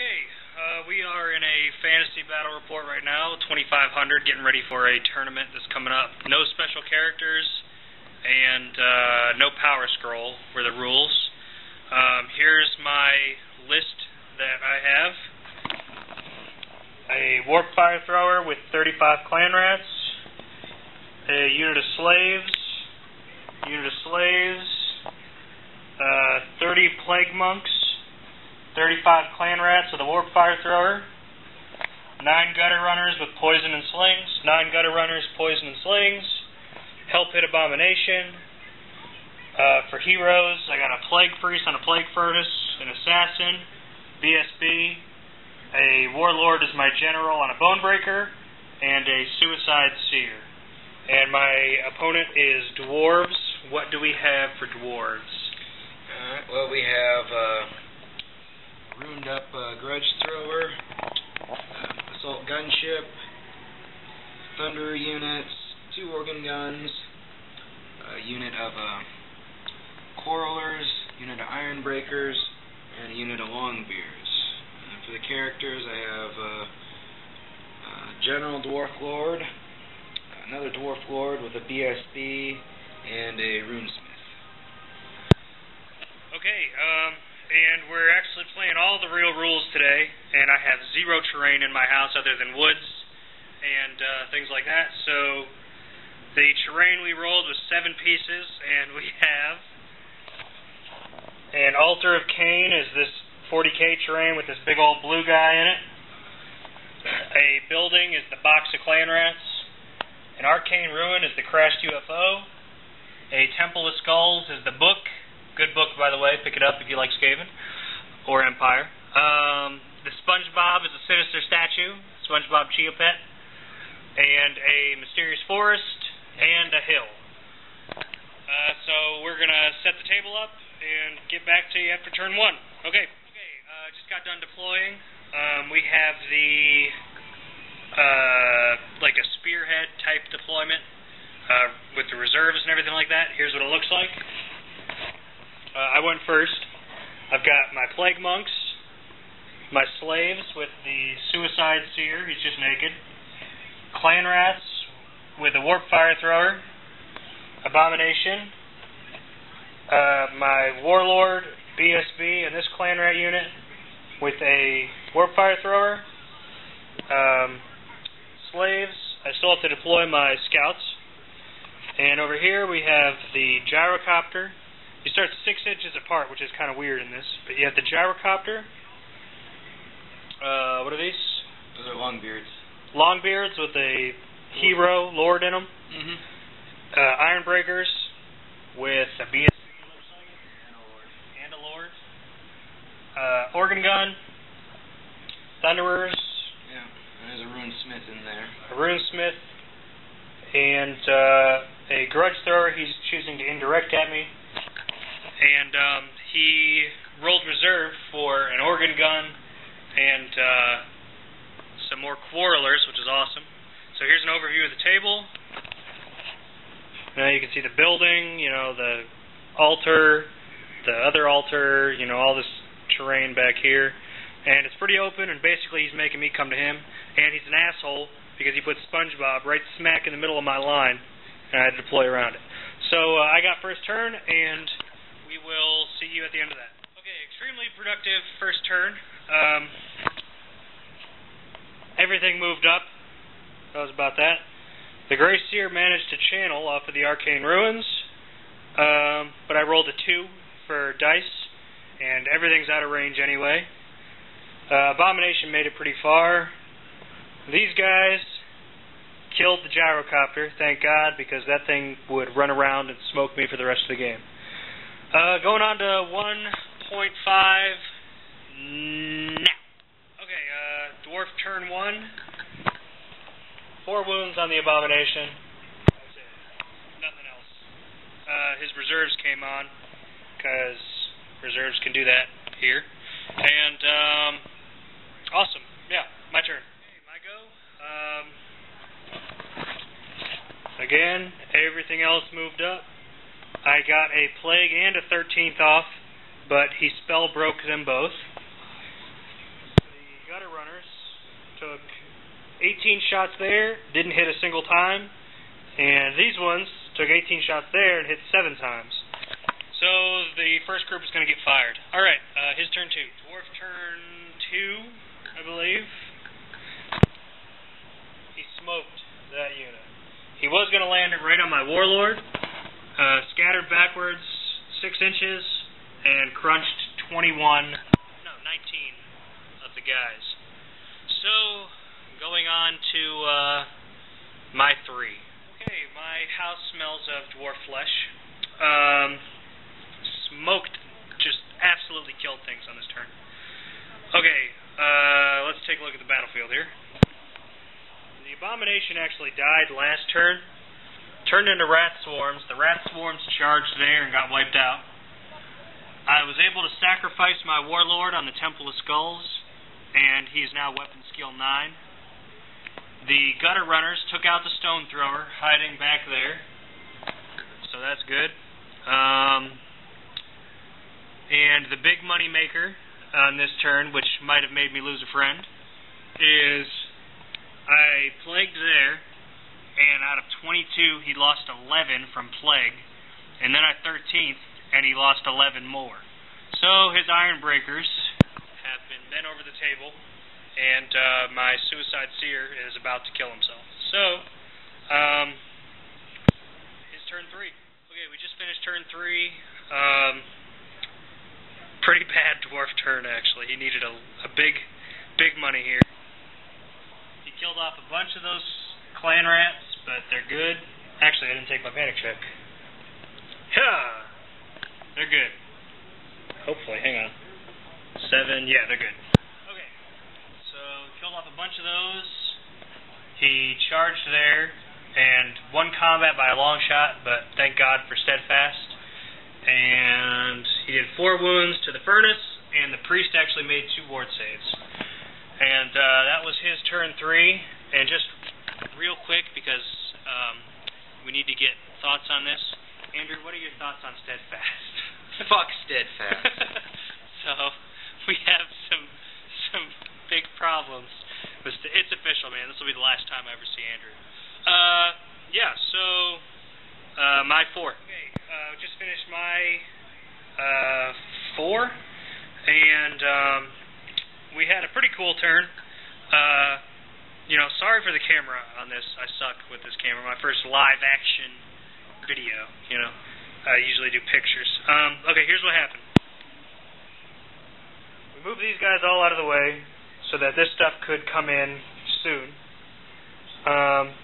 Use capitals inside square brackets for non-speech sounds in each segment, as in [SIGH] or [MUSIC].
Okay, uh, we are in a fantasy battle report right now, 2500, getting ready for a tournament that's coming up. No special characters and uh, no power scroll were the rules. Um, here's my list that I have. A warp fire thrower with 35 clan rats, a unit of slaves, unit of slaves, uh, 30 plague monks, 35 clan rats with a warp fire thrower, 9 gutter runners with poison and slings, 9 gutter runners, poison and slings, hell pit abomination. Uh, for heroes, I got a plague priest on a plague furnace, an assassin, BSB, a warlord is my general on a bonebreaker, and a suicide seer. And my opponent is dwarves. What do we have for dwarves? Well, we have uh, ruined up uh, grudge thrower, uh, assault gunship, thunder units, two organ guns, a unit of uh, quarrelers, unit of iron breakers, and a unit of longbeards. And for the characters, I have uh, uh, General Dwarf Lord, another Dwarf Lord with a BSB, and a runesmith. Okay, um, and we're actually playing all the real rules today, and I have zero terrain in my house other than woods and uh, things like that. So the terrain we rolled was seven pieces, and we have an altar of Khaine is this 40k terrain with this big old blue guy in it. A building is the box of clan rats. An arcane ruin is the crashed UFO. A temple of skulls is the book. Good book, by the way. Pick it up if you like Skaven or Empire. Um, the SpongeBob is a sinister statue. SpongeBob Chia Pet. And a mysterious forest and a hill. Uh, so we're gonna set the table up and get back to you after turn one. Okay. Okay. Uh, just got done deploying. Um, we have the uh, like a spearhead type deployment uh, with the reserves and everything like that. Here's what it looks like. Uh, I went first. I've got my plague monks, my slaves with the suicide seer. He's just naked. Clan rats with a warp fire thrower. Abomination. Uh, my warlord BSB and this clan rat unit with a warp fire thrower. Um, slaves. I still have to deploy my scouts. And over here we have the gyrocopter. You start six inches apart, which is kind of weird in this. But you have the gyrocopter. Uh, what are these? Those are longbeards. Longbeards with a hero lord in them. Mm-hmm. Uh, iron breakers with a BS and a lord. Uh, organ gun. Thunderers. Yeah, and there's a runesmith in there. A runesmith. And uh, a grudge thrower. He's choosing to indirect at me. And um, he rolled reserve for an organ gun and uh, some more quarrelers, which is awesome. So here's an overview of the table. Now you can see the building, you know, the altar, the other altar, you know, all this terrain back here. And it's pretty open, and basically he's making me come to him. And he's an asshole because he put SpongeBob right smack in the middle of my line, and I had to deploy around it. So uh, I got first turn, and will see you at the end of that. Okay, extremely productive first turn. Um, everything moved up. That was about that. The Grey Seer managed to channel off of the Arcane Ruins, um, but I rolled a 2 for dice, and everything's out of range anyway. Uh, Abomination made it pretty far. These guys killed the gyrocopter, thank God, because that thing would run around and smoke me for the rest of the game. Uh, going on to 1.5 now. Okay, uh, Dwarf turn 1. Four wounds on the Abomination. Nothing else. Uh, his reserves came on, because reserves can do that here. And, um, awesome. Yeah, my turn. Okay, my go. Um, again, everything else moved up. I got a plague and a 13th off, but he spell broke them both. The gutter runners took 18 shots there, didn't hit a single time. And these ones took 18 shots there and hit seven times. So the first group is going to get fired. All right, uh, his turn two. Dwarf turn two, I believe. He smoked that unit. He was going to land it right on my warlord. Uh, scattered backwards six inches and crunched 21, no, 19 of the guys. So going on to uh, my three. Okay, my house smells of dwarf flesh. Um, smoked, just absolutely killed things on this turn. Okay, uh, let's take a look at the battlefield here. The abomination actually died last turn. Turned into rat swarms. The rat swarms charged there and got wiped out. I was able to sacrifice my warlord on the Temple of Skulls, and he's now weapon skill 9. The gutter runners took out the stone thrower, hiding back there. So that's good. Um, and the big money maker on this turn, which might have made me lose a friend, is I plagued there, and out of 22, he lost 11 from plague, and then at 13th, and he lost 11 more. So his iron breakers have been bent over the table and uh, my suicide seer is about to kill himself. So, um, his turn three. Okay, we just finished turn three. Um, pretty bad [LAUGHS] dwarf turn actually. He needed a, a big, big money here. He killed off a bunch of those clan rats, but they're good. Actually, I didn't take my panic check. Yeah, they're good. Hopefully, hang on. Seven, yeah, they're good Okay, so killed off a bunch of those. He charged there and won combat by a long shot, but thank God for steadfast. And he did four wounds to the furnace, and the priest actually made two ward saves. And uh, that was his turn three. And just real quick, because um, we need to get thoughts on this. Andrew, what are your thoughts on steadfast? [LAUGHS] Fuck steadfast. [LAUGHS] so we have some some big problems. It's official, man. This will be the last time I ever see Andrew. Uh, yeah. So, uh, my four. Okay. Uh, just finished my uh four, and um, we had a pretty cool turn. Uh, you know, sorry for the camera on this. I suck with this camera. My first live action video. You know, I usually do pictures. Um, okay, here's what happened. We moved these guys all out of the way so that this stuff could come in soon. Um,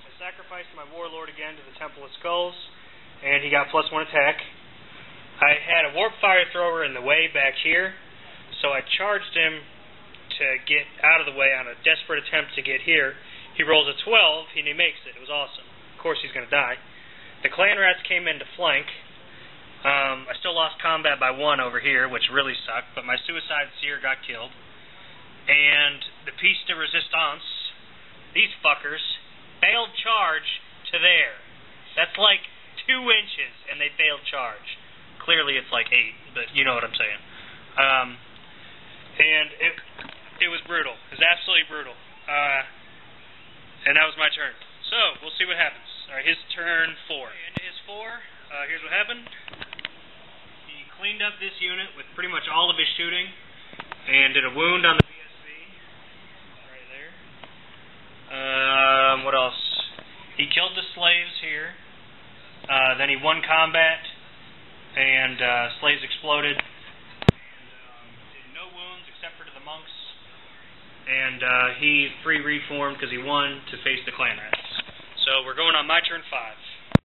I sacrificed my warlord again to the Temple of Skulls, and he got plus one attack. I had a warp fire thrower in the way back here, so I charged him to get out of the way on a desperate attempt to get here. He rolls a 12, and he makes it. It was awesome. Of course, he's going to die. The clan rats came in to flank. Um, I still lost combat by one over here, which really sucked, but my suicide seer got killed and the piece de resistance, these fuckers, failed charge to there. That's like two inches, and they failed charge. Clearly, it's like eight, but you know what I'm saying. Um, and it it was brutal. It was absolutely brutal. Uh, and that was my turn. So we'll see what happens. All right, his turn four. Into his four. Uh, here's what happened. He cleaned up this unit with pretty much all of his shooting, and did a wound on the BSB right there. Um, what else? He killed the slaves here. Uh, then he won combat, and uh, slaves exploded. And, um, did no wounds except for to the monks. And uh, he free reformed because he won to face the clan rats. So we're going on my turn five.